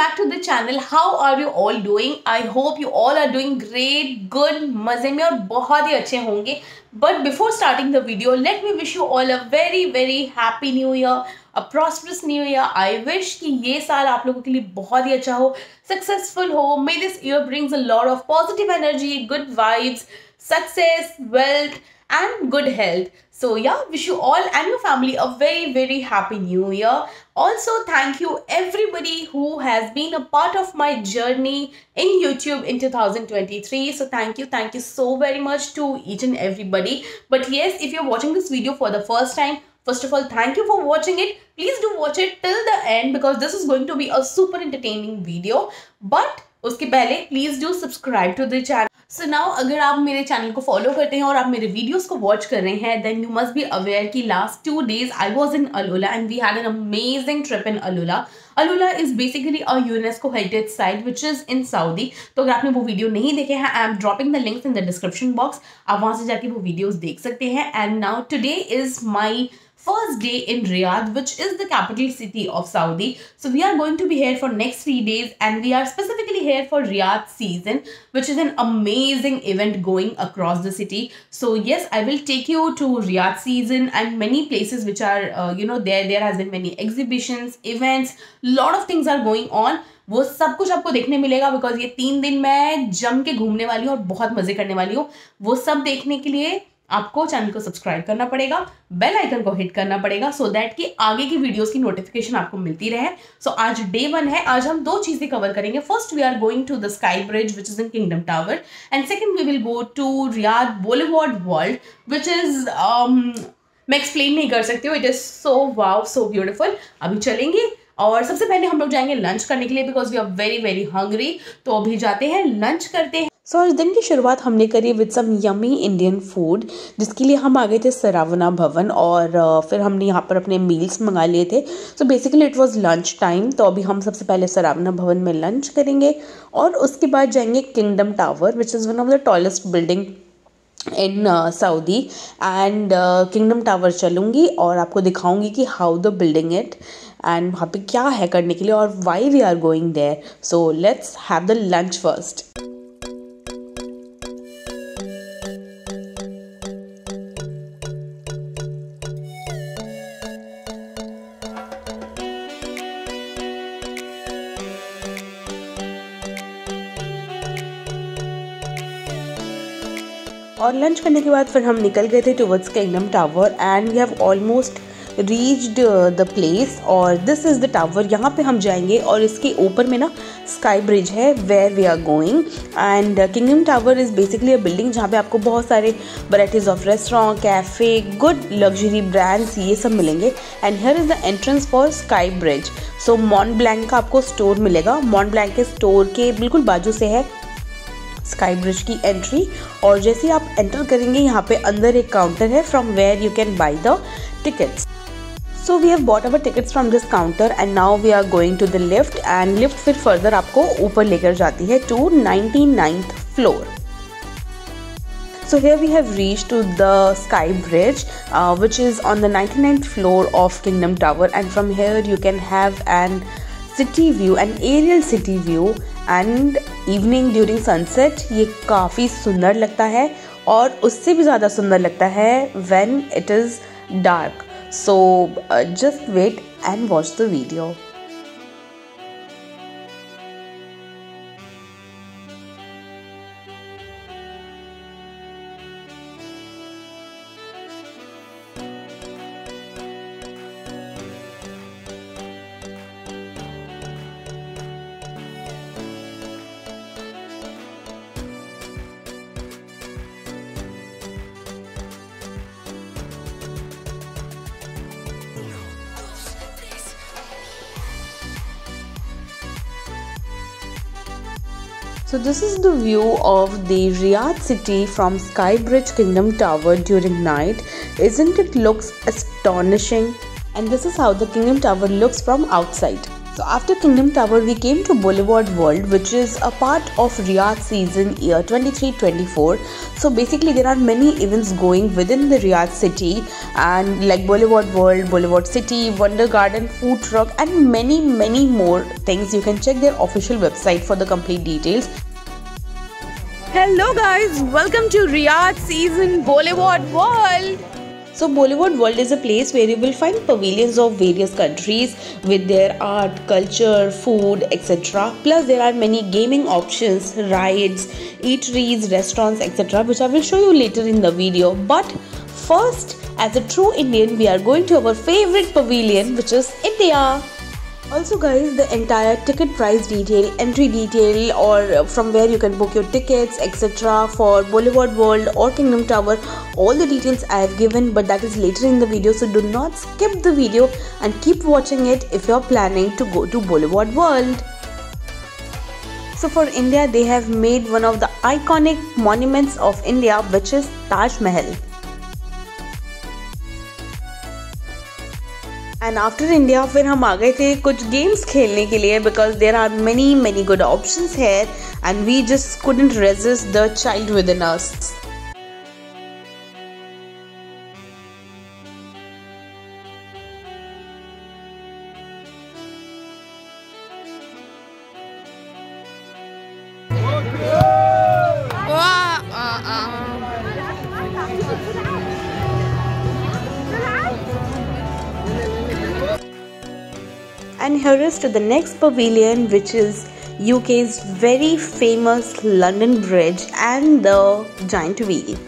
back to the channel. How are you all doing? I hope you all are doing great, good, मज़े में और बहुत ही अच्छे होंगे But before starting the video, let me wish you all a very very happy new year, a prosperous new year. I wish कि ये साल आप लोगों के लिए बहुत ही अच्छा हो, successful हो. May this year brings a lot of positive energy, good vibes, success, wealth and good health. So yeah, wish you all and your family a very very happy new year. Also, thank you everybody who has been a part of my journey in YouTube in 2023. So thank you, thank you so very much to each and everybody. But yes, if you're watching this video for the first time, First of all, thank you for watching it. Please do watch it till the end because this is going to be a super entertaining video. But उसके पहले please do subscribe to the channel so now अगर आप मेरे channel को follow करते हैं और आप मेरे वीडियोस को वॉच कर रहे हैं then you must be aware कि last two days I was in AlUla and we had an amazing trip in AlUla AlUla is basically a UNESCO heritage site which is in Saudi तो अगर आपने वो video नहीं देखे हैं I am dropping the links in the description box आप वहाँ से जाके वो वीडियोज़ देख सकते हैं. And now today is my first day in Riyadh, which is the capital city of Saudi. So we are going to be here for next three days and we are specifically here for Riyadh season, which is an amazing event going across the city. So yes, I will take you to Riyadh season and many places which are, uh, you know, there, there has been many exhibitions, events, lot of things are going on. वो सब कुछ आपको देखने मिलेगा because ये तीन दिन मैं जम के घूमने वाली हूँ और बहुत मज़े करने वाली हूँ वो सब देखने के लिए आपको चैनल को सब्सक्राइब करना पड़ेगा बेल आइकन को हिट करना पड़ेगा सो so दैट कि आगे की वीडियोस की नोटिफिकेशन आपको मिलती रहे। सो so, आज डे वन है आज हम दो चीज़ें कवर करेंगे। First we are going to the sky bridge which is in Kingdom Tower and second we will go to Riyadh Boulevard World which is मैं एक्सप्लेन नहीं कर सकती हूँ। It is so wow so beautiful अभी चलेंगे। और सबसे पहले हम लोग जाएँगे लंच करने के लिए because we are very very hungry तो अभी जाते हैं लंच करते हैं। सो so, आज दिन की शुरुआत हमने करी with some yummy Indian food जिसके लिए हम आ गए थे सरावना भवन और फिर हमने यहाँ पर अपने मील्स मंगा लिए थे। So basically it was lunch time तो अभी हम सबसे पहले सरावना भवन में लंच करेंगे और उसके बाद जाएँगे Kingdom Tower which is one of the tallest building in Saudi and Kingdom Tower चलूँगी और आपको दिखाऊँगी कि how the building it and वहाँ पे क्या है करने के लिए और why we are going there so let's have the lunch first lunch करने के बाद फिर हम निकल गए थे towards Kingdom Tower and we have almost reached the place और दिस इज़ द टावर यहाँ पे हम जाएँगे और इसके ऊपर में ना स्काई ब्रिज है where we are going and Kingdom Tower is basically a building जहाँ पे आपको बहुत सारे varieties of restaurant cafe good luxury brands ये सब मिलेंगे and here is the entrance for sky bridge so Mont Blanc का आपको स्टोर मिलेगा. मॉन ब्लैंक के स्टोर के बिल्कुल बाजू से है स्काई ब्रिज की एंट्री और जैसे आप एंटर करेंगे यहाँ पे अंदर एक काउंटर है from where you can buy the tickets so we have bought our tickets from this counter and now we are going to the lift and lift फिर फर्दर आपको ऊपर लेकर जाती है to ninety floor So here we have reached to the Sky Bridge, uh, which is on the 99th floor of Kingdom Tower, and from here you can have an city view, an aerial city view, and evening during sunset ये काफ़ी सुंदर लगता है और उससे भी ज़्यादा सुंदर लगता है when it is dark so just wait and watch the video So this is the view of the Riyadh city from Skybridge Kingdom Tower during night. Isn't it looks astonishing? And this is how the Kingdom Tower looks from outside. So after Kingdom Tower, we came to Boulevard World, which is a part of Riyadh season year 23-24. So basically, there are many events going within the Riyadh city, and like Boulevard World, Boulevard City, Wonder Garden, Food Truck, and many many more things. You can check their official website for the complete details. Hello guys, welcome to Riyadh season Boulevard World. So Bollywood World is a place where you will find pavilions of various countries with their art, culture, food, etc. Plus there are many gaming options, rides, eateries, restaurants, etc. which I will show you later in the video. But first, as a true Indian, we are going to our favorite pavilion which is India. Also guys, the entire ticket price detail, entry detail or from where you can book your tickets etc. for Boulevard World or Kingdom Tower, all the details I have given but that is later in the video so do not skip the video and keep watching it if you are planning to go to Boulevard World. So for India, they have made one of the iconic monuments of India which is Taj Mahal. And after India फिर हम आ गए थे कुछ games खेलने के लिए because there are many many good option है and we just couldn't resist the child within us and here is to the next pavilion which is UK's very famous London Bridge and the giant wheel.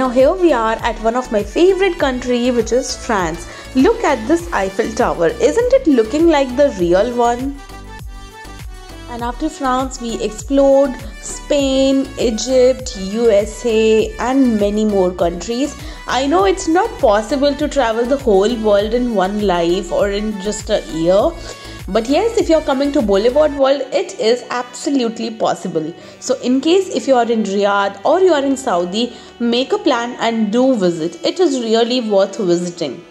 Now here we are at one of my favorite country which is France. Look at this Eiffel Tower. Isn't it looking like the real one? And after France, we explored Spain, Egypt, USA, and many more countries. I know it's not possible to travel the whole world in one life or in just a year, but yes, if you're coming to Boulevard World, it is absolutely possible. So, in case if you are in Riyadh or you are in Saudi, make a plan and do visit. It is really worth visiting.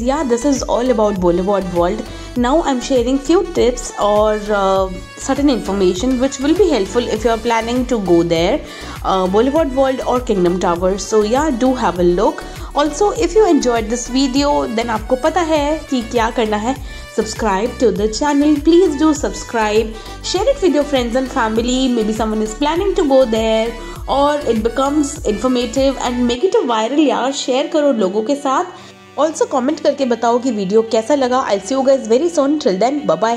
Guys yeah this is all about boulevard world now i'm sharing few tips or uh, certain information which will be helpful if you are planning to go there uh, boulevard world or kingdom tower so yeah do have a look also if you enjoyed this video then आपको पता है कि क्या करना है subscribe to the channel please do subscribe share it with your friends and family maybe someone is planning to go there or it becomes informative and make it a viral यार share करो लोगों के साथ also comment करके बताओ कि video कैसा लगा। I see you guys very soon till then bye